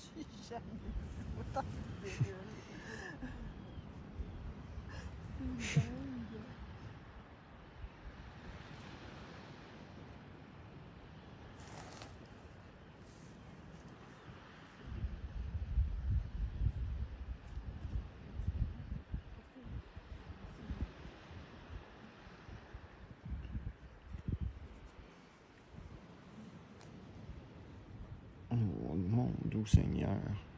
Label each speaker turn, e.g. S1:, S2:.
S1: Dzisiaj bo tam biegnie.
S2: nom du Seigneur.